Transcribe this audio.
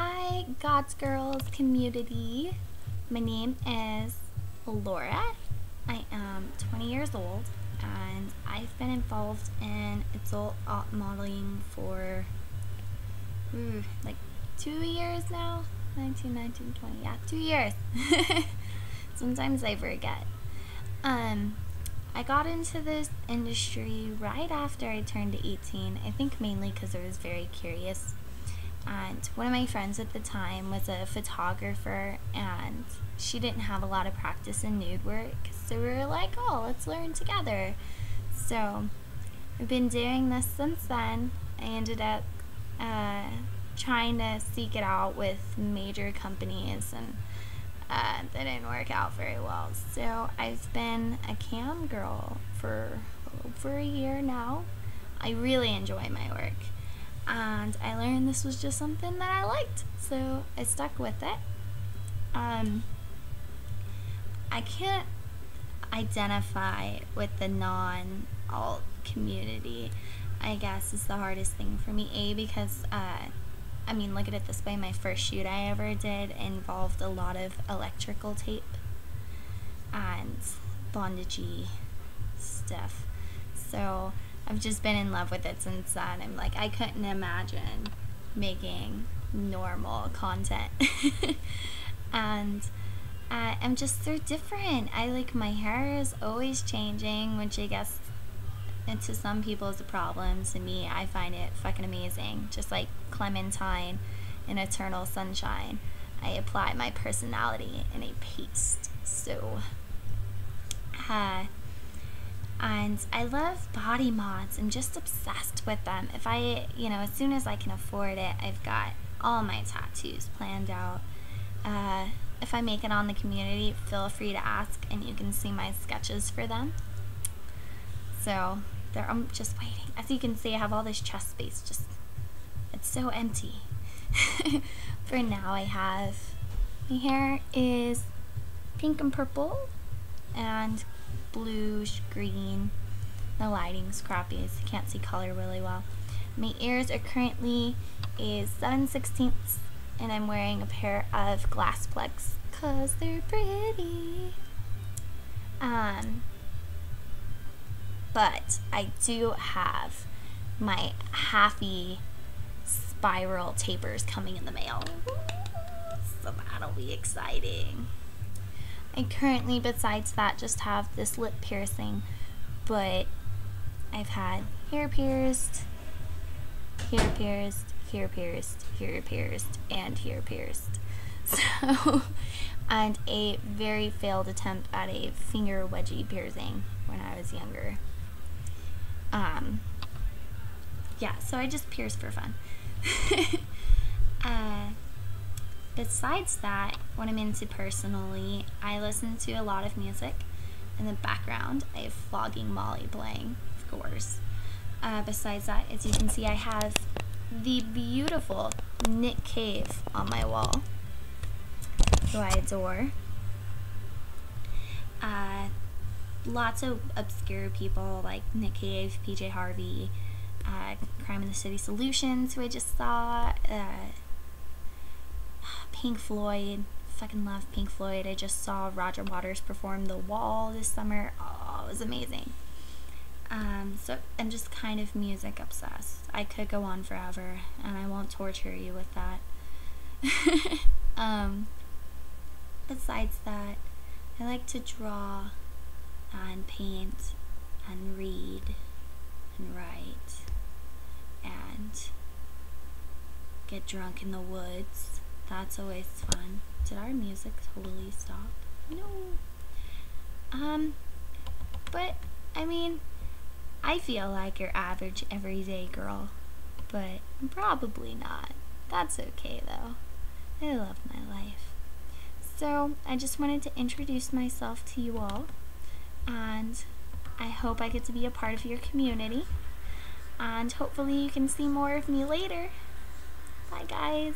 Hi, GodsGirls community. My name is Ellora. I am 20 years old and I've been involved in adult art modeling for ooh, like two years now. 19, 19, 20, yeah, two years. Sometimes I forget. Um, I got into this industry right after I turned 18. I think mainly because I was very curious. And one of my friends at the time was a photographer, and she didn't have a lot of practice in nude work. So we were like, oh, let's learn together. So I've been doing this since then. I ended up uh, trying to seek it out with major companies and uh, that didn't work out very well. So I've been a cam girl for over a year now. I really enjoy my work. And I learned this was just something that I liked. So I stuck with it. Um, I can't identify with the non alt community, I guess is the hardest thing for me. A, because uh, I mean, look at it this way my first shoot I ever did involved a lot of electrical tape and bondagey stuff. So I've just been in love with it since then. I'm like, I couldn't imagine making normal content. and uh, I'm just so different. I like my hair is always changing, which I guess and to some people is a problem. To me, I find it fucking amazing. Just like Clementine in Eternal Sunshine, I apply my personality in a paste. So, uh, and I love body mods. I'm just obsessed with them. If I, you know, as soon as I can afford it, I've got all my tattoos planned out. Uh, if I make it on the community, feel free to ask and you can see my sketches for them. So, there. I'm just waiting. As you can see, I have all this chest space. Just, it's so empty. For now, I have, my hair is pink and purple and bluish green. The lighting's crappy, so I can't see color really well. My ears are currently is 7 16ths and I'm wearing a pair of glass plugs because they're pretty. Um, but I do have my happy spiral tapers coming in the mail. So that'll be exciting. I currently, besides that, just have this lip piercing, but I've had hair pierced, hair pierced, hair pierced, hair pierced, and hair pierced. So, and a very failed attempt at a finger wedgie piercing when I was younger. Um, yeah, so I just pierce for fun. uh, besides that, what I'm into personally, I listen to a lot of music. In the background, I have Flogging Molly playing, of course. Uh, besides that, as you can see, I have the beautiful Nick Cave on my wall, who I adore. Uh, lots of obscure people like Nick Cave, PJ Harvey, uh, Crime & the City Solutions, who I just saw, uh, Pink Floyd. Fucking love Pink Floyd. I just saw Roger Waters perform The Wall this summer. Oh, it was amazing. Um, so I'm just kind of music obsessed. I could go on forever, and I won't torture you with that. um, besides that, I like to draw and paint and read and write and get drunk in the woods. That's always fun. Did our music totally stop? No. Um, but I mean, I feel like your average everyday girl, but probably not. That's okay though. I love my life. So, I just wanted to introduce myself to you all and I hope I get to be a part of your community. And hopefully you can see more of me later. Bye guys.